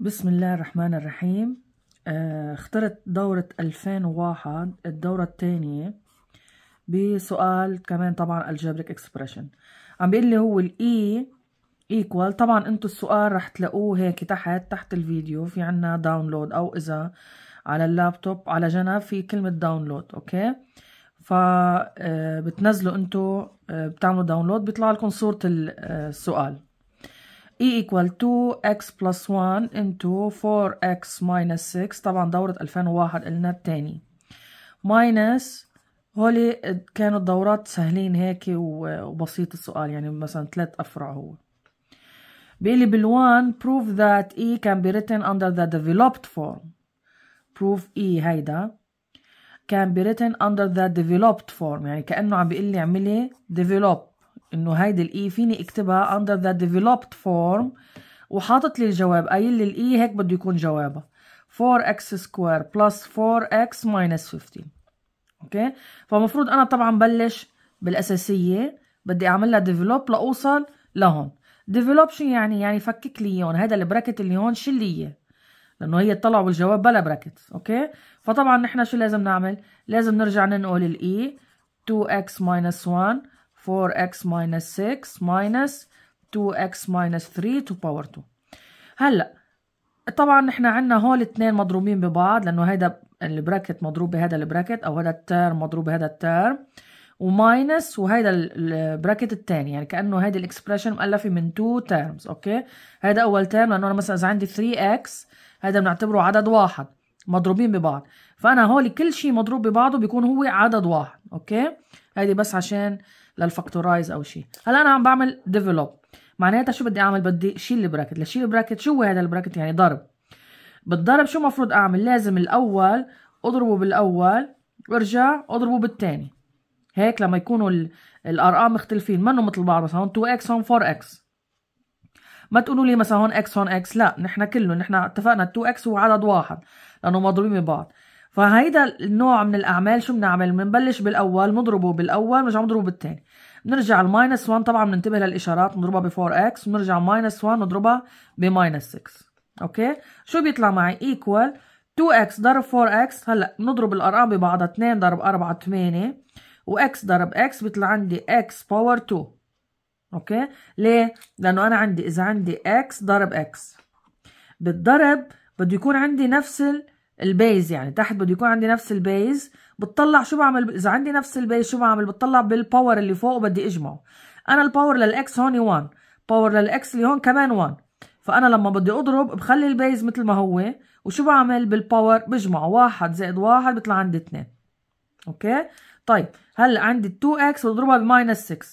بسم الله الرحمن الرحيم. آه، اخترت دورة 2001 الدورة الثانية بسؤال كمان طبعا algebraic expression. عم بيقول لي هو ال E equal. طبعا انتو السؤال رح تلاقوه هيك تحت تحت الفيديو. في عنا download أو إذا على اللابتوب على جنب في كلمة download okay؟ فبتنزلوا انتو آه، بتعملوا download بيطلع لكم صورة السؤال. E equal 2x plus 1 into 4x minus 6 طبعا دورة 2001 قلنا التاني minus هولي كانوا الدورات سهلين هيك وبسيط السؤال يعني مثلا ثلاث أفرع هو بيقلي بالوان prove that E can be written under the developed form prove E هيدا can be written under the developed form يعني كأنه عم بيقول لي اعملي develop إنه هيدي ال E فيني أكتبها under the developed form وحاطط لي الجواب. قايل لي ال E هيك بده يكون جوابها. 4x square plus 4x minus 15 okay فالمفروض أنا طبعا بلش بالأساسية. بدي اعمل لها develop لأوصل لهون. develop شو يعني؟ يعني فكك لي اياهم هذا ال bracket اللي هون شيل لي اياه لأنه هي طلعوا بالجواب بلا bracket. okay فطبعا نحن شو لازم نعمل؟ لازم نرجع ننقل ال E 2x minus 1 4x minus 6 minus 2x minus 3 to power 2 هلأ طبعا نحن عندنا هول الاثنين مضروبين ببعض لأنه هيدا ال bracket مضروب بهذا ال bracket أو هذا ال term مضروب بهذا ال term و minus وهيدا ال bracket الثاني يعني كأنه هيدي ال expression مؤلفة من two terms okay؟ هيدا أول term لأنه أنا مثلا إذا عندي 3x هذا بنعتبره عدد واحد مضروبين ببعض. فأنا هولي كل شيء مضروب ببعضه بيكون هو عدد واحد أوكي؟ هيدي بس عشان لل factorize أو شيء هلا أنا عم بعمل develop معناتها شو بدي أعمل؟ بدي شيل ال bracket لشيل ال bracket شو هو هذا ال bracket يعني ضرب. بالضرب شو المفروض أعمل؟ لازم الأول أضربه بالأول وأرجع أضربه بالثاني هيك لما يكونوا الأرقام مختلفين. منه مثل بعض؟ مثلا هون 2x هون 4x ما تقولوا لي مثلا هون x هون x. لا نحن كله نحن اتفقنا 2x هو عدد واحد لأنه مضروبين ببعض. فهيدا النوع من الأعمال شو بنعمل؟ بنبلش بالأول نضربه بالأول بنرجع نضربه بالثاني بنرجع ال minus 1 طبعا بننتبه للإشارات نضربها ب 4 x بنرجع minus 1 نضربها ب minus 6 أوكي؟ شو بيطلع معي؟ equal 2x ضرب 4x هلأ نضرب الأرقام ببعضها 2 ضرب 4 8 وx ضرب x بيطلع عندي x power 2 أوكي؟ ليه؟ لأنه أنا عندي إذا عندي x ضرب x. بالضرب بده يكون عندي نفس ال base يعني تحت بده يكون عندي نفس ال base بتطلع شو بعمل إذا عندي نفس ال base شو بعمل؟ بتطلع بال power اللي فوق وبدي أجمعه. أنا ال power لل x هون 1 power لل x اللي هون كمان 1 فأنا لما بدي أضرب بخلي ال base مثل ما هو وشو بعمل؟ بال power بجمعه 1 زائد 1 بيطلع عندي 2 أوكي؟ طيب هلأ عندي 2 x بضربها ب minus 6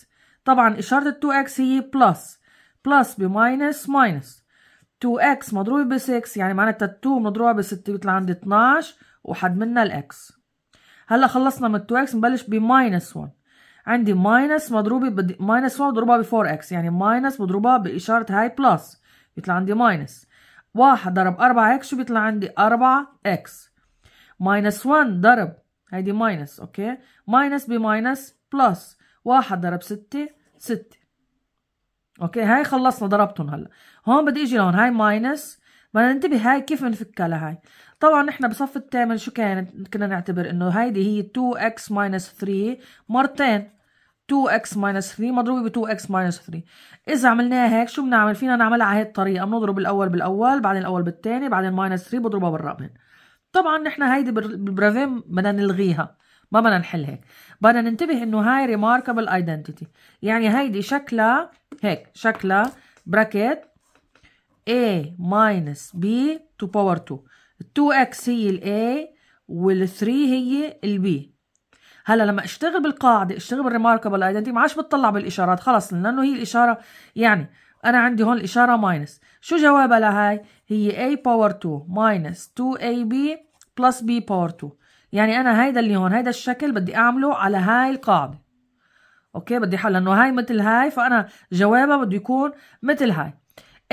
طبعا إشارة ال 2 x هي plus plus ب minus minus 2x مضروبة ب 6 يعني معناتها 2 مضروبة ب 6 بيطلع عندي 12 وحد منا ال x هلأ خلصنا من 2x نبلش ب 1 عندي minus مضروبة بدي minus 1 مضروبة ب 4x يعني minus مضروبة بإشارة هاي plus بيطلع عندي minus 1 ضرب 4x شو بيطلع عندي؟ 4x minus 1 ضرب هيدي minus أوكي؟ minus ب minus plus. 1 ضرب 6 6 أوكي؟ هاي خلصنا ضربتهم هلا. هون بدي إجي لهون. هاي minus بدنا ننتبه هاي كيف بنفكها لهاي طبعا نحن بصف الثامن شو كانت كنا نعتبر إنه هيدي هي 2x minus 3 مرتين. 2x minus 3 مضروبة ب 2x minus 3 إذا عملناها هيك شو بنعمل؟ فينا نعملها على هي الطريقة. بنضرب الأول بالأول بعدين الأول بالثاني بعدين minus 3 بضربها بالرابعين طبعا نحن هيدي بال brevet بدنا نلغيها. ما بدنا نحل هيك. بدنا ننتبه إنه هاي remarkable identity يعني هيدي شكلها هيك شكلها bracket a minus b to power 2 ال 2x هي ال a وال 3 هي ال b. هلا لما اشتغل بالقاعدة اشتغل بال remarkable identity ما عادش بتطلع بالإشارات خلص لأنه هي الإشارة يعني أنا عندي هون الإشارة minus شو جوابها لهاي؟ هي a power 2 minus 2ab plus b power 2 يعني أنا هيدا اللي هون هيدا الشكل بدي أعمله على هاي القاعدة. أوكي؟ بدي حل لأنه هاي مثل هاي فأنا جوابها بده يكون مثل هاي.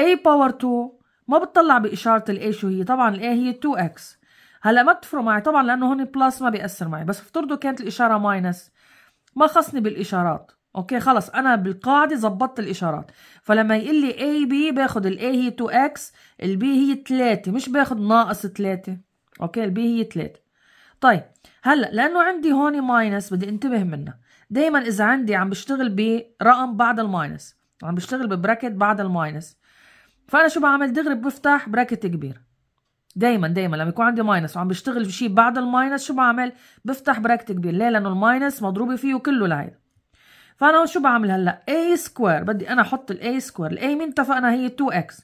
A power 2 ما بتطلع بإشارة ال a شو هي؟ طبعا ال a هي 2x هلأ ما بتفرق معي طبعا لأنه هون plus ما بيأثر معي بس افترضوا كانت الإشارة ماينس ما خصني بالإشارات. أوكي؟ خلص أنا بالقاعدة زبطت الإشارات. فلما يقول لي a b باخد ال a هي 2 x ال b هي 3 مش باخد ناقص 3 أوكي؟ ال b هي 3 طيب هلا لأنه عندي هون minus بدي انتبه منها دائما إذا عندي عم بشتغل برقم بعد ال minus عم بشتغل ب bracket بعد ال minus فأنا شو بعمل؟ دغري بفتح bracket كبير. دايما دايما لما يكون عندي minus وعم بشتغل في شيء بعد ال minus شو بعمل؟ بفتح bracket كبير. ليه؟ لأنه ال minus مضروبة فيه كله لهيدا فأنا شو بعمل هلأ؟ A square بدي أنا أحط ال a square ال a مين اتفقنا هي 2x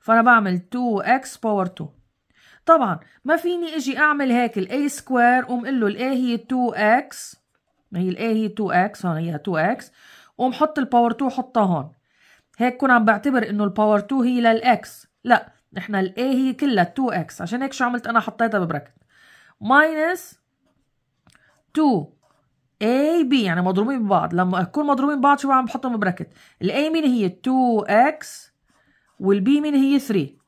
فأنا بعمل 2x power 2 طبعا ما فيني إجي أعمل هيك ال a square قوم قل له ال a هي 2x ما هي ال a هي 2x هون هي 2x قوم حط ال power 2 حطها هون. هيك كون عم بعتبر إنه ال power 2 هي لل x لا إحنا ال a هي كلها 2x عشان هيك شو عملت أنا؟ حطيتها ب bracket. minus 2 A B يعني مضروبين ببعض. لما يكون مضروبين ببعض شو بعمل بحطهم ب bracket. ال A مين هي 2x وال B مين هي 3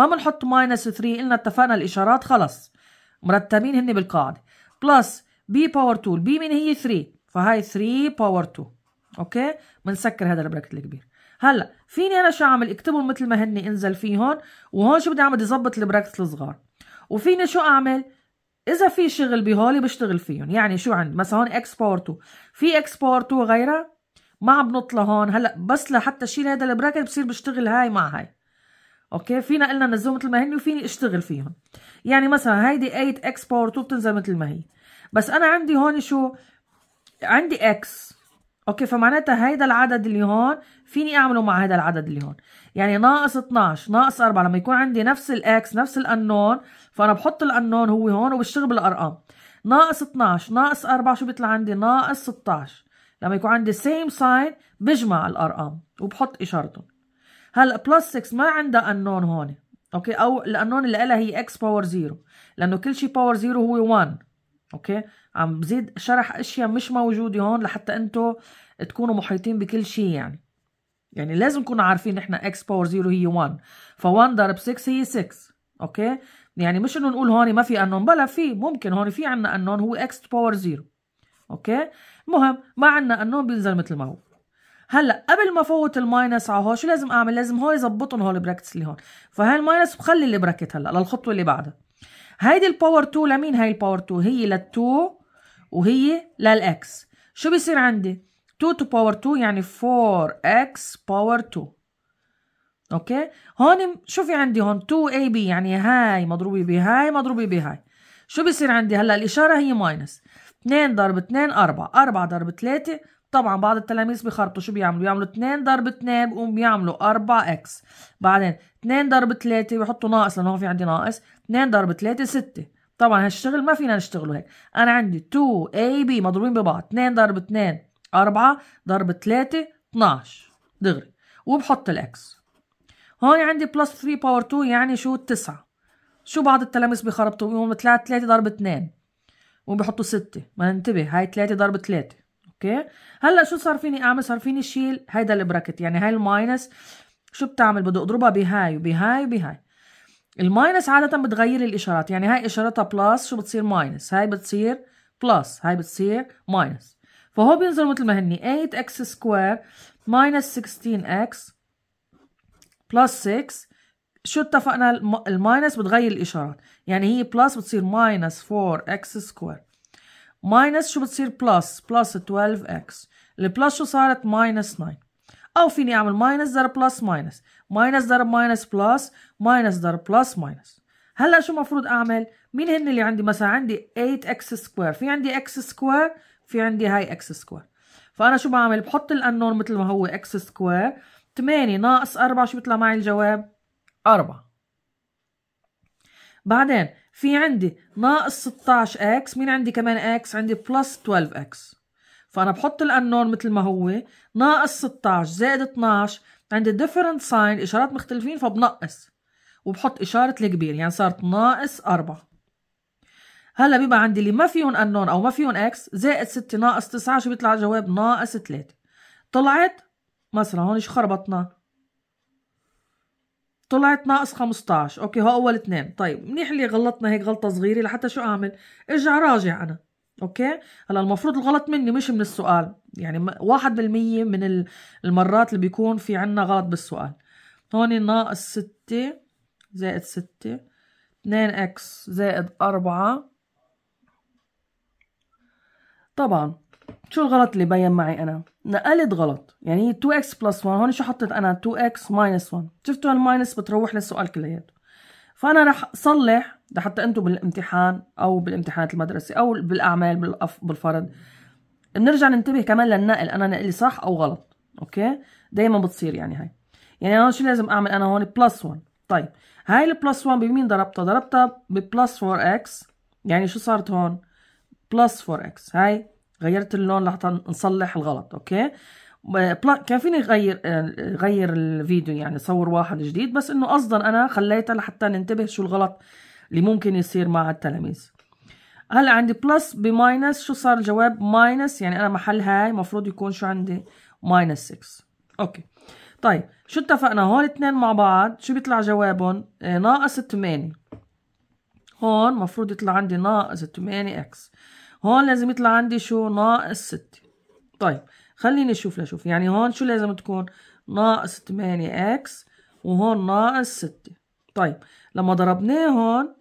ما بنحط minus 3 قلنا اتفقنا الإشارات خلص. مرتبين هن بالقاعدة. plus B power 2 ال B مين هي 3 فهاي 3 power 2 أوكي؟ بنسكر هذا ال bracket الكبير. هلأ فيني أنا شو أعمل؟ اكتبهم مثل ما هن انزل فيهم وهون شو بدي أعمل؟ بدي أظبط ال bracket الصغار. وفيني شو أعمل؟ إذا في شغل بهولي بشتغل فيهم. يعني شو عندي؟ مثلا هون x power 2 في x power 2 غيرها؟ ما عم بنط لهون. هلأ بس لحتى أشيل هذا ال bracket بصير بشتغل هاي مع هاي. أوكي؟ فينا قلنا نزلهم مثل ما هن وفيني أشتغل فيهم. يعني مثلا هيدي 8 x power 2 بتنزل مثل ما هي. بس أنا عندي هون شو؟ عندي x أوكي؟ فمعناتها هيدا العدد اللي هون فيني أعمله مع هذا العدد اللي هون. يعني ناقص 12 ناقص 4 لما يكون عندي نفس الاكس نفس الانون فأنا بحط الانون هو هون وبشتغل بالأرقام. ناقص 12 ناقص 4 شو بيطلع عندي؟ ناقص 16 لما يكون عندي same sign بجمع الأرقام وبحط اشارتهم هلا plus 6 ما عندها unknown هون أوكي أو الانون اللي لها هي x power 0 لأنه كل شيء power 0 هو 1 أوكي عم بزيد شرح أشياء مش موجودة هون لحتى أنتم تكونوا محيطين بكل شيء يعني. يعني لازم نكون عارفين إحنا x power 0 هي 1 ف1 ضرب 6 هي 6 أوكي يعني مش إنه نقول هون ما في انون بلا في ممكن هون في عنا unknown هو x power 0 أوكي المهم ما عنا انون بينزل مثل ما هو. هلا قبل ما فوت ال minus على هون شو لازم أعمل؟ لازم هون يظبطهم هول ال brackets اللي هون. فهاي ال minus بخلي ال bracket هلا للخطوة اللي بعدها. هيدي ال power 2 لمين هاي ال power 2 هي لل2 وهي لل x شو بيصير عندي؟ 2 to power 2 يعني 4x power 2 أوكي؟ هون شو في عندي هون؟ 2ab يعني هاي مضروبة بهاي مضروبة بهاي. شو بيصير عندي؟ هلا الإشارة هي minus 2 ضرب 2 4 4 ضرب 3 طبعا بعض التلاميذ بيخربطوا شو بيعملوا؟ بيعملوا 2 ضرب 2 بقوم بيعملوا 4x بعدين 2 ضرب 3 بيحطوا ناقص لأنه في عندي ناقص. 2 ضرب 3 6 طبعا هالشغل ما فينا نشتغله هيك. أنا عندي 2ab مضروبين ببعض. 2 ضرب 2 4 ضرب 3 12 دغري. وبحط ال x هون عندي plus 3 power 2 يعني شو؟ 9 شو بعض التلاميذ بخربطوا بيقوموا 3 3 ضرب 2 وبحطوا 6 ما ننتبه. هاي 3 ضرب 3 أوكي. هلا شو صار فيني أعمل؟ صار فيني شيل هيدا ال bracket يعني هاي ال minus. شو بتعمل؟ بدي أضربها بهاي وبهاي وبهاي. ال minus عادة بتغير الإشارات يعني هاي إشارتها plus شو بتصير minus هاي بتصير plus هاي بتصير minus فهو بينزل مثل ما هني 8x square minus 16x plus 6 شو اتفقنا؟ ال minus بتغير الإشارات يعني هي plus بتصير minus 4x square minus شو بتصير plus plus 12x ال plus شو صارت؟ minus 9 أو فيني أعمل minus ضرب plus minus. minus ضرب minus plus minus ضرب plus minus. هلأ شو المفروض أعمل؟ مين هن اللي عندي مثلا؟ عندي 8x square في عندي x square في عندي هاي x square فأنا شو بعمل؟ بحط الانون مثل ما هو x square 8 ناقص 4 شو بيطلع معي الجواب؟ 4 بعدين في عندي ناقص 16 x مين عندي كمان x؟ عندي plus 12 x. فأنا بحط الانون مثل ما هو ناقص 16 زائد 12 عندي different sign إشارات مختلفين فبنقص. وبحط إشارة الكبير يعني صارت ناقص 4 هلأ بيبقى عندي اللي ما فيهم انون أو ما فيهم x زائد 6 ناقص 9 شو بيطلع الجواب؟ ناقص 3 طلعت؟ مثلا هون شو خربطنا؟ طلعت ناقص 15 أوكي هو أول اثنين. طيب منيح اللي غلطنا هيك غلطة صغيرة لحتى شو أعمل؟ أرجع راجع أنا. أوكي؟ هلا المفروض الغلط مني مش من السؤال. يعني واحد بالمية من المرات اللي بيكون في عنا غلط بالسؤال. هون ناقص ستة زائد ستة. اتنين x زائد أربعة. طبعا شو الغلط اللي بين معي أنا؟ نقلت غلط. يعني هي 2x plus 1 هون شو حطيت أنا؟ 2x minus 1 شفتوا ال minus بتروح للسؤال كلياته. فأنا رح صلح لحتى أنتم بالامتحان أو بالامتحانات المدرسة أو بالأعمال بالفرض بنرجع ننتبه كمان للنقل أنا نقلي صح أو غلط. أوكي؟ دايما بتصير يعني هاي. يعني أنا شو لازم أعمل أنا هون؟ plus 1 طيب هاي ال plus 1 بمين ضربتها؟ ضربتها ب plus 4x يعني شو صارت هون؟ plus 4x هاي غيرت اللون لحتى نصلح الغلط أوكي؟ كان فيني غير غير الفيديو يعني صور واحد جديد بس إنه قصدا أنا خليتها لحتى ننتبه شو الغلط اللي ممكن يصير مع التلاميذ. هلأ عندي plus ب minus شو صار الجواب؟ minus يعني أنا محل هاي المفروض يكون شو عندي؟ minus 6 أوكي. طيب شو اتفقنا؟ هون الاثنين مع بعض شو بيطلع جوابهم؟ آه ناقص 8 هون مفروض يطلع عندي ناقص 8 x هون لازم يطلع عندي شو ناقص 6 طيب خليني أشوف لشوف يعني هون شو لازم تكون؟ ناقص 8 x وهون ناقص 6 طيب لما ضربناه هون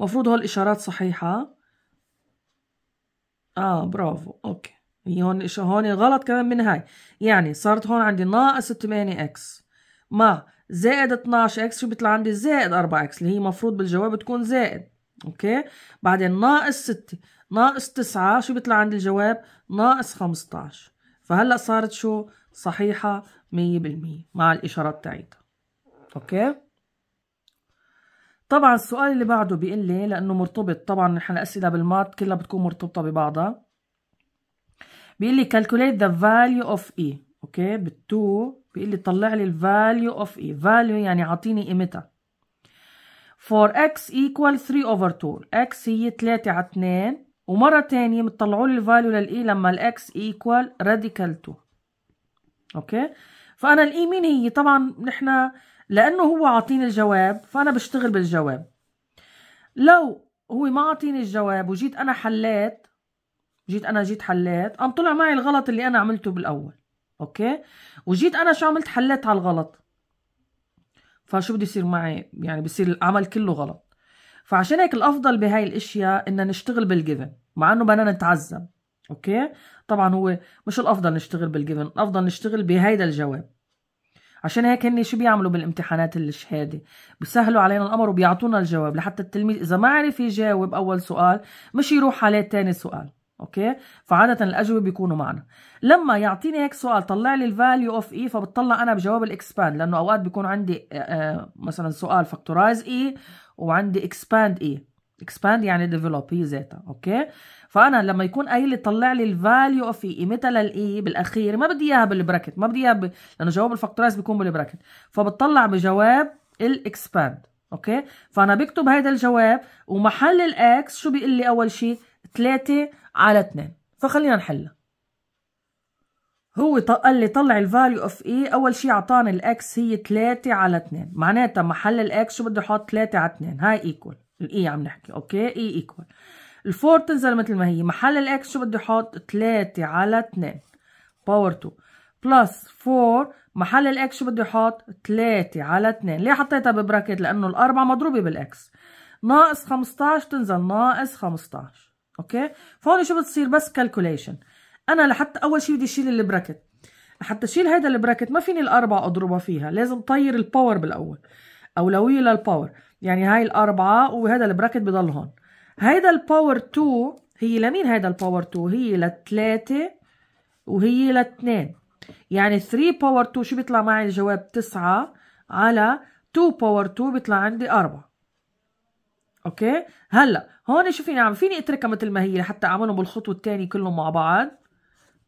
مفروض هول الإشارات صحيحة. آه برافو. أوكي. هي هون هون غلط كمان من هاي. يعني صارت هون عندي ناقص 8 x. مع زائد 12 x شو بيطلع عندي؟ زائد 4 x اللي هي مفروض بالجواب تكون زائد. أوكي؟ بعدين ناقص 6 ناقص 9 شو بيطلع عندي الجواب؟ ناقص 15 فهلأ صارت شو؟ صحيحة 100% مع الإشارات تاعتها أوكي؟ طبعا السؤال اللي بعده بيقول لي لأنه مرتبط طبعا نحن الأسئلة بال math كلها بتكون مرتبطة ببعضها. بيقول لي calculate the value of e أوكي؟ بال two بيقول لي طلع لي ال value of e value يعني أعطيني قيمتها. For x equal 3 over 2 x هي 3 على 2 ومرة تانية بتطلعوا لي ال value لل e لما ال x equal radical 2 أوكي فأنا ال e مين هي؟ طبعا نحن لأنه هو عاطيني الجواب فأنا بشتغل بالجواب. لو هو ما عاطيني الجواب وجيت أنا حليت جيت أنا جيت حليت قام طلع معي الغلط اللي أنا عملته بالأول. أوكي وجيت أنا شو عملت؟ حليت على الغلط. فشو بده يصير معي؟ يعني بصير العمل كله غلط. فعشان هيك الأفضل بهاي الأشياء ان نشتغل بال given مع إنه بدنا نتعذب. أوكي؟ طبعا هو مش الأفضل نشتغل بال given الأفضل نشتغل بهيدا الجواب. عشان هيك هن شو بيعملوا بالامتحانات الشهادة؟ بيسهلوا علينا الأمر وبيعطونا الجواب لحتى التلميذ إذا ما عرف يجاوب أول سؤال مش يروح عليه تاني سؤال. أوكي؟ فعادة الأجوبة بيكونوا معنا. لما يعطيني هيك سؤال طلع لي ال value of E فبطلع أنا بجواب ال expand لأنه أوقات بيكون عندي آه، آه، مثلا سؤال factorize E وعندي expand E expand يعني develop هي ذاتها أوكي؟ فأنا لما يكون قايل لي طلع لي ال value of E قيمتها لل E بالأخير ما بدي إياها بال bracket ما بدي إياها ب... لأنه جواب ال factorize بيكون بال bracket فبطلع بجواب ال expand أوكي؟ فأنا بكتب هذا الجواب ومحل ال x شو بيقول لي أول شيء 3 على 2 فخلينا نحلها. هو قال لي طلع ال value of E أول شيء أعطاني ال x هي 3 على 2 معناتها محل ال x شو بدي أحط 3 على 2 هاي equal ال E عم نحكي أوكي؟ E equal ال four تنزل مثل ما هي. محل ال x شو بدي أحط 3 على 2 power 2 plus 4 محل ال x شو بدي أحط 3 على 2 ليه حطيتها ب bracket؟ لأنه الأربعة مضروبة بال x ناقص 15 تنزل ناقص 15 أوكي؟ فهون شو بتصير؟ بس calculation أنا لحتى أول شيء بدي أشيل ال bracket لحتى أشيل هيدا ال bracket ما فيني الأربعة أضربها فيها لازم طير ال power بالأول اولويه لل power يعني هاي الأربعة وهذا ال bracket بضل هون. هيدا ال power 2 هي لمين هيدا ال power 2 هي لثلاثة وهي لاثنين. يعني 3 power 2 شو بيطلع معي الجواب؟ 9 على 2 power 2 بيطلع عندي 4 أوكي؟ هلأ هون شو فيني اعمل فيني أتركها مثل ما هي لحتى أعملهم بالخطوة الثانية كلهم مع بعض؟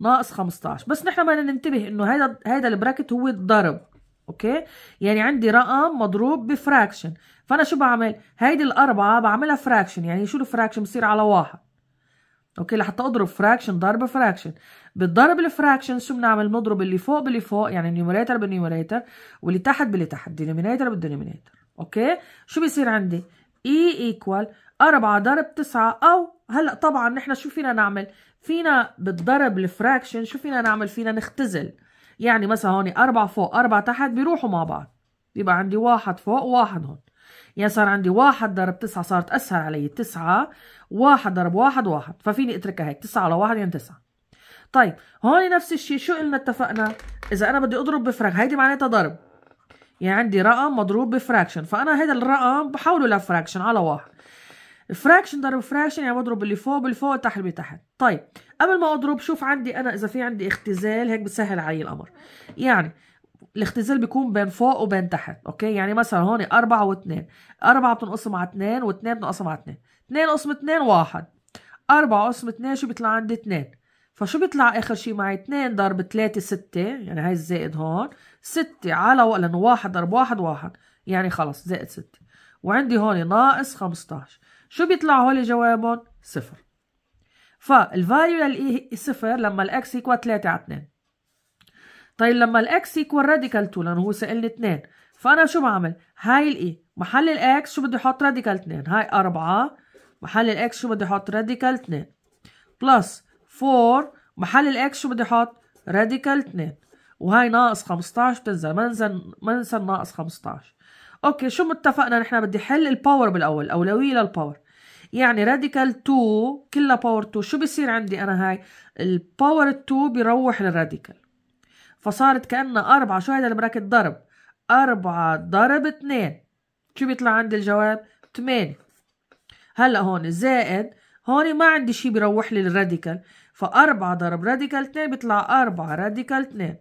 ناقص 15 بس نحن بدنا ننتبه إنه هذا هذا ال bracket هو الضرب. أوكي؟ يعني عندي رقم مضروب ب fraction. فأنا شو بعمل؟ هيدي الأربعة بعملها fraction. يعني شو ال fraction؟ بصير على واحد. أوكي؟ لحتى أضرب fraction ضرب fraction. بالضرب ال fraction شو بنعمل؟ بنضرب اللي فوق باللي فوق يعني ال numerator بال numerator واللي تحت باللي تحت denominator بال denominator أوكي؟ شو بيصير عندي؟ E equal 4 ضرب 9 أو هلا طبعا نحن شو فينا نعمل؟ فينا بالضرب ال fraction شو فينا نعمل؟ فينا نختزل. يعني مثلا هون أربعة فوق أربعة تحت بيروحوا مع بعض. بيبقى عندي واحد فوق وواحد هون. يعني صار عندي واحد ضرب تسعة صارت أسهل علي. تسعة واحد ضرب واحد واحد. ففيني أتركها هيك تسعة على واحد يعني تسعة. طيب هون نفس الشيء شو قلنا اتفقنا؟ إذا أنا بدي أضرب ب frac هيدي معناتها ضرب. يعني عندي رقم مضروب ب fraction فأنا هذا الرقم بحوله ل fraction على واحد. fraction ضرب fraction يعني بضرب اللي فوق بالفوق تحت بتحت طيب قبل ما أضرب شوف عندي أنا إذا في عندي اختزال هيك بسهل علي الأمر. يعني الاختزال بيكون بين فوق وبين تحت أوكي؟ يعني مثلا هون أربعة واثنين. أربعة بتنقص مع اثنين واثنين بتنقص مع اثنين. اثنين قسم اثنين واحد. أربعة قسم اثنين شو بيطلع عندي اثنين؟ فشو بيطلع آخر شي معي؟ اثنين ضرب ثلاثة ستة يعني هاي الزائد هون. ستة على لأنه واحد ضرب واحد واحد. يعني خلص زائد ستة. وعندي هون ناقص 15 شو بيطلع هول جوابهم صفر. فال value لل E صفر لما الاكس يكوى 3 على 2 طيب لما ال x equal radical 2 لأنه هو سألني 2 فأنا شو بعمل؟ هاي ال E محل ال x شو بدي أحط radical 2 هاي 4 محل ال x شو بدي أحط radical 2 plus 4 محل ال x شو بدي أحط radical 2 وهاي ناقص 15 بتنزل ما ننسى ما ننسى ناقص 15 أوكي شو متفقنا نحن؟ بدي حل ال power بالأول الاولويه لل power يعني radical 2 كلها power 2 شو بصير عندي أنا هاي؟ ال power 2 بيروح لل radical فصارت كأنها أربعة. شو هذا ال bracket؟ ضرب. أربعة ضرب اثنين. شو بيطلع عندي الجواب؟ 8 هلأ هون زائد هون ما عندي شي بيروح لي لل radical فأربعة ضرب radical 2 بيطلع أربعة radical 2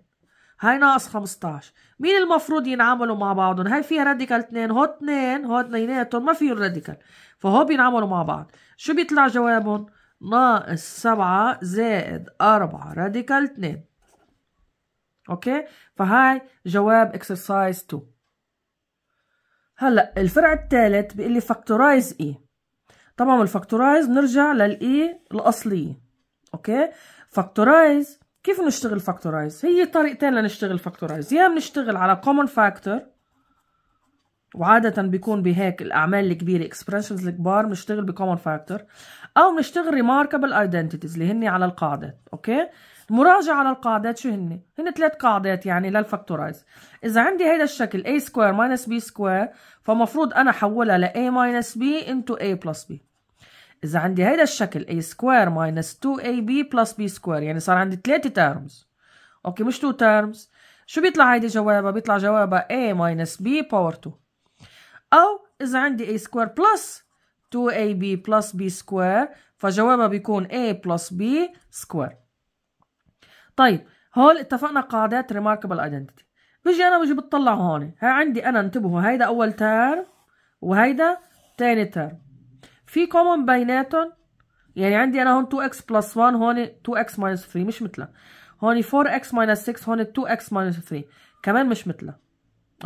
هاي ناقص 15 مين المفروض ينعملوا مع بعضهم؟ هاي فيها radical 2 هو 2 هو اثنيناتهم ما فيهم radical فهو بينعملوا مع بعض. شو بيطلع جوابهم؟ ناقص 7 زائد 4 radical 2 أوكي؟ فهاي جواب exercise 2 هلأ الفرع الثالث بيقول لي factorize E طبعا ال factorize بنرجع لل E الأصلية. أوكي؟ factorize كيف نشتغل factorize هي طريقتين لنشتغل فاكتورايز يا بنشتغل على common factor وعادة بيكون بهيك الأعمال الكبيرة expressions الكبار بنشتغل ب common factor أو بنشتغل remarkable identities اللي هن على القاعدات أوكي؟ مراجعة على القاعدات شو هن؟ هن ثلاث قاعدات يعني لل factorize إذا عندي هيدا الشكل a square minus b square فمفروض أنا أحولها ل a minus b into a plus b. إذا عندي هيدا الشكل a square minus 2ab plus b square يعني صار عندي ثلاثة terms. أوكي مش 2 terms. شو بيطلع هيدي جوابها؟ بيطلع جوابها a minus b power 2 أو إذا عندي a square plus 2ab plus b square فجوابها بيكون a plus b square طيب هول اتفقنا قاعدات remarkable identity. بيجي أنا بيجي بتطلع هون. هاي عندي أنا انتبهوا هيدا أول term وهيدا تاني term في common بيناتهم. يعني عندي أنا هون 2x plus 1 هون 2x minus 3 مش مثلها هون 4x minus 6 هون 2x minus 3 كمان مش مثلها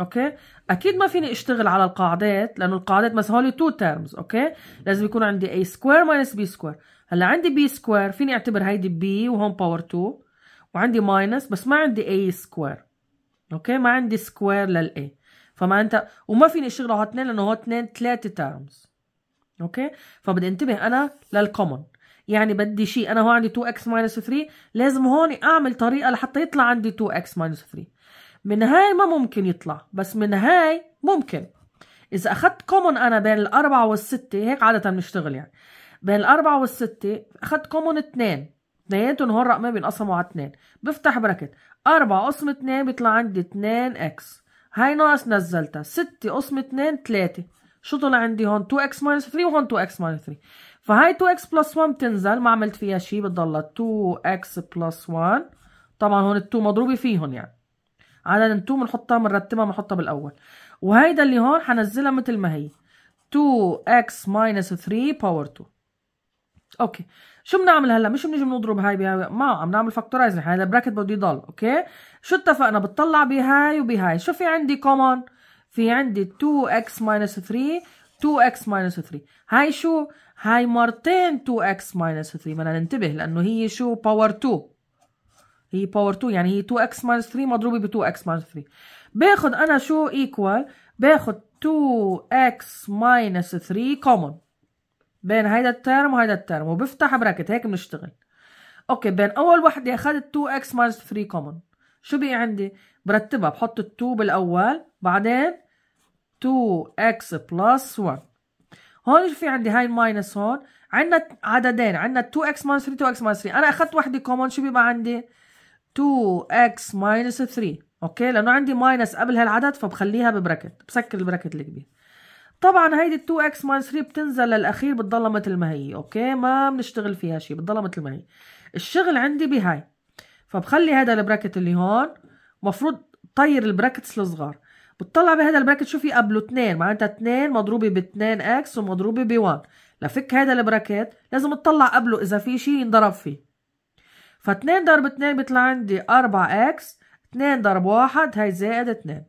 أوكي؟ أكيد ما فيني أشتغل على القاعدات لأنه القاعدات مثلا هون 2 terms أوكي؟ لازم يكون عندي a square minus b square هلأ عندي b square فيني أعتبر هيدي b وهون power 2 وعندي minus بس ما عندي a square okay؟ ما عندي square لل a. فمعناتها ما فيني أشتغل على اثنين لأنه هو اثنين ثلاثة terms okay؟ فبدي انتبه أنا لل common يعني بدي شيء أنا هون عندي 2x 3 لازم هون أعمل طريقة لحتى يطلع عندي 2x 3 من هاي ما ممكن يطلع بس من هاي ممكن. إذا أخذت common أنا بين الأربعة والستة هيك عادة بنشتغل يعني. بين الأربعة والستة أخذت common اثنين. اثنيناتهم هون رقمين بينقسموا على اثنين. بفتح bracket أربعة قسم اثنين بيطلع عندي اثنين x هاي ناقص نزلتها. ستة قسم اثنين ثلاثة. شو طلع عندي هون؟ 2x minus 3 وهون 2x minus 3 فهاي 2x plus 1 بتنزل. ما عملت فيها شيء بتضلها 2x plus 1 طبعا هون ال 2 مضروبة فيهم يعني. عدد ال 2 بنحطها بنرتبها بنحطها بالأول. وهيدا اللي هون حنزلها مثل ما هي. 2x minus 3 power 2 okay. شو بنعمل هلأ؟ مش بنيجي بنضرب هاي بهاي. ما عم نعمل factorize نحن هذا ال bracket بده يضل. okay؟ شو اتفقنا؟ بتطلع بهاي وبهاي. شو في عندي؟ common في عندي 2x minus 3 2x minus 3 هاي شو؟ هاي مرتين 2x minus 3 بدنا ننتبه لأنه هي شو؟ power 2 هي power 2 يعني هي 2x minus 3 مضروبة ب 2x minus 3 باخذ أنا شو equal باخذ 2x minus 3 common بين هيدا ال term وهيدا ال term وبفتح bracket هيك بنشتغل. okay بين أول وحدة أخذت 2x minus 3 common. شو بقي عندي؟ برتبها بحط ال 2 بالأول بعدين 2x plus 1 هون في عندي هاي ال minus هون. عندنا عددين. عندنا 2x minus 3 2x minus 3 أنا أخذت وحدة common شو بيبقى عندي؟ 2x minus 3 okay؟ لأنه عندي minus قبل هالعدد فبخليها ب bracket بسكر ال bracket الكبير. طبعا هيدي 2x minus 3 بتنزل للأخير بتضلها مثل ما هي. okay؟ ما بنشتغل فيها شيء بتضلها مثل ما هي. الشغل عندي بهاي. فبخلي هذا ال bracket اللي هون. مفروض طير ال brackets الصغار بتطلع بهذا ال bracket شو في قبله 2 معناتها 2 مضروبة ب 2 x ومضروبة ب 1 لفك هذا ال bracket لازم تطلع قبله إذا في شيء ينضرب فيه. ف 2 ضرب 2 بيطلع عندي 4 x 2 ضرب 1 هي زائد 2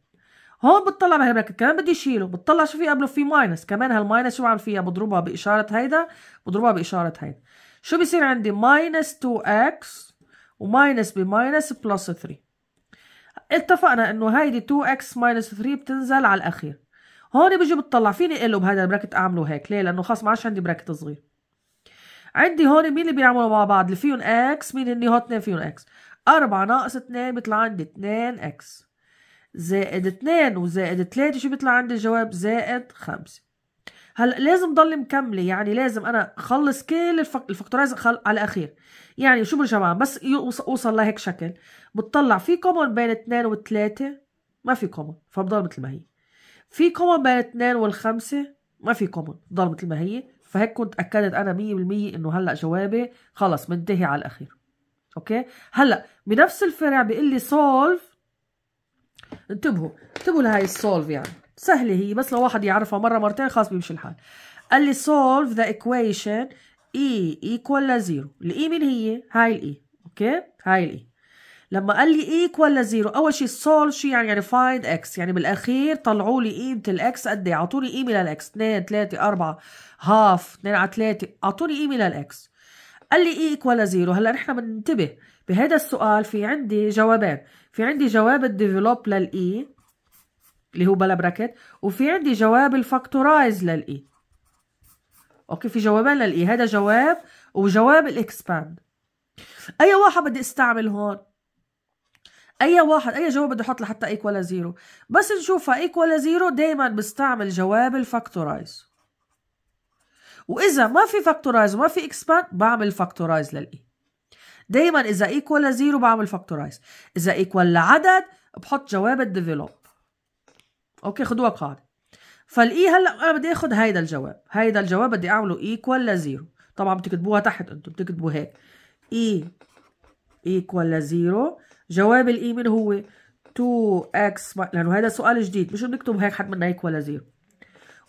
هون بتطلع بهال bracket كمان بدي شيله. بتطلع شو في قبله في minus كمان هال minus شو بعمل فيها؟ بضربها بإشارة هيدا بضربها بإشارة هيدا. شو بيصير عندي؟ minus 2 x و minus ب minus plus 3 اتفقنا إنه هيدي 2x minus 3 بتنزل على الأخير. هون بيجي بتطلع فيني إقلب هذا ال bracket أعمله هيك. ليه؟ لأنه خلص ما عادش عندي bracket صغير. عندي هون مين اللي بيعملوا مع بعض؟ اللي فيهم x مين هني هون اثنين فيهم x. 4 ناقص 2 بيطلع عندي 2 x. زائد 2 وزائد 3 شو بيطلع عندي الجواب؟ زائد 5 هلا لازم ضل مكملة. يعني لازم أنا أخلص كل. ال factorize على الأخير. يعني شو برجع بس اوصل لهيك شكل. بتطلع في common بين 2 و3 ما في common فبضل مثل ما هي. في common بين 2 والخمسة ما في common بضل مثل ما هي. فهيك كنت أكدت أنا 100% إنه هلأ جوابي خلص منتهي على الأخير. okay؟ هلأ بنفس الفرع بيقول لي solve انتبهوا انتبهوا لهي ال solve يعني. سهلة هي بس لو واحد يعرفها مرة مرتين خلاص بيمشي الحال. قال لي solve the equation E equal ل zero ال E مين هي؟ هاي ال E okay؟ هاي ال E لما قال لي equal ل zero أول شيء solve شو يعني يعني find x. يعني بالأخير طلعوا لي قيمة ال x قد إيه؟ أعطوني قيمة لل x 2 3 4 half 2 على 3 أعطوني قيمة لل x قال لي E equal ل zero هلأ نحن بننتبه. بهذا السؤال في عندي جوابين. في عندي جواب ال develop لل E اللي هو بلا bracket وفي عندي جواب ال factorize لل E okay في جوابين لل E. هذا جواب وجواب ال expand. أي واحد بدي أستعمل هون؟ أي واحد أي جواب بدي أحط لحتى equal zero. بس نشوفها equal zero دائما بستعمل جواب ال factorize. وإذا ما في factorize وما في expand بعمل factorize لل E. دائما إذا equal zero بعمل factorize. إذا equal لعدد بحط جواب ال develop. okay خدوها قاعدة فال E هلأ أنا بدي آخذ هيدا الجواب. هيدا الجواب بدي أعمله equal ل zero طبعا بتكتبوها تحت أنتم بتكتبوا هيك. E equal ل zero جواب ال E من هو؟ 2 x لأنه هذا سؤال جديد. مش بنكتب هيك حد منا equal ل zero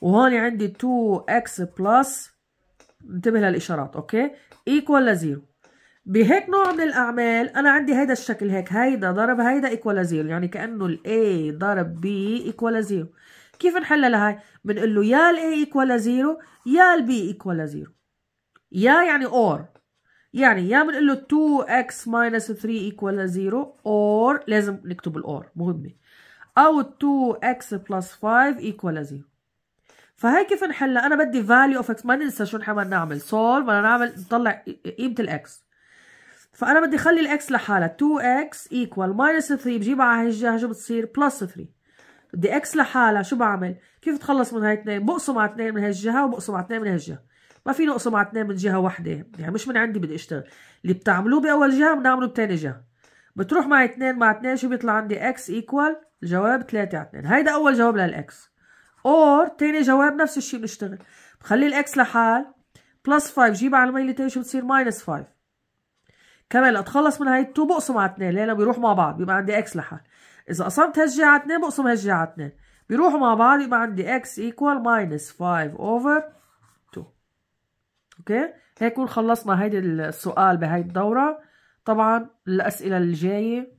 وهون عندي 2 x plus انتبه للإشارات okay؟ equal ل zero بهيك نوع من الأعمال أنا عندي هيدا الشكل هيك. هيدا ضرب هيدا equal zero يعني كأنه ال A ضرب B equal zero كيف نحلها لهي بنقول له يا ال A equal zero يا ال B equal zero يا يعني or يعني يا بنقول له 2x minus 3 equal 0 or لازم نكتب ال or مهمة أو 2x plus 5 equal 0 فهي كيف نحلها أنا بدي value of x. ما ننسى شو نحن نعمل. solve بدنا نعمل نطلع قيمة ال x فأنا بدي اخلي ال x لحالها. 2x equal minus 3 بجيبها على هي الجهه شو بتصير plus 3 بدي x لحالها شو بعمل؟ كيف تخلص من هاي اثنين؟ بقسم على اثنين من هاي الجهة وبقسم على اثنين من هاي الجهة. ما فيني أقسم على اثنين من جهة واحدة يعني مش من عندي بدي أشتغل. اللي بتعملوه بأول جهة بنعمله بثاني جهة. بتروح معي اثنين مع اثنين شو بيطلع عندي؟ X equal الجواب 3 على 2 هيدا أول جواب لل X or ثاني جواب نفس الشيء بنشتغل. بخلي ال X لحال plus 5 جيبها على الميلتين شو بتصير؟ minus 5 كمان لأتخلص من هاي 2 بقسم على 2 ليه بيروحوا مع بعض بيبقى عندي X لحال. إذا قسمت هالجهه على 2 بقسم هالجهه على 2 بيروحوا مع بعض يبقى عندي X equal minus 5 over 2 okay؟ هيك نكون خلصنا هيدي السؤال بهاي الدورة. طبعا الأسئلة الجاية